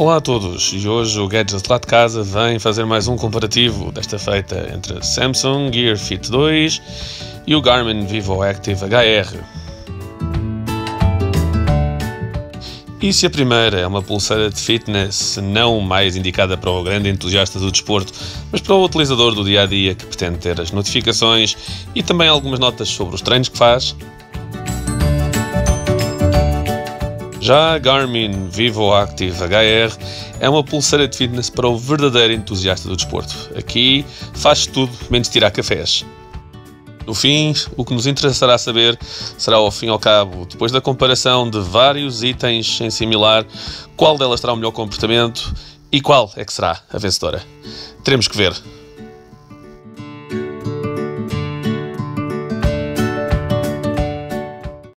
Olá a todos, e hoje o Gadget lá de casa vem fazer mais um comparativo, desta feita entre a Samsung Gear Fit 2 e o Garmin Vivo Active HR. E se a primeira é uma pulseira de fitness não mais indicada para o grande entusiasta do desporto, mas para o utilizador do dia a dia que pretende ter as notificações e também algumas notas sobre os treinos que faz, Já a Garmin Vivo Active HR é uma pulseira de fitness para o verdadeiro entusiasta do desporto. Aqui faz tudo menos tirar cafés. No fim, o que nos interessará saber será, ao fim e ao cabo, depois da comparação de vários itens em similar, qual delas terá o melhor comportamento e qual é que será a vencedora. Teremos que ver.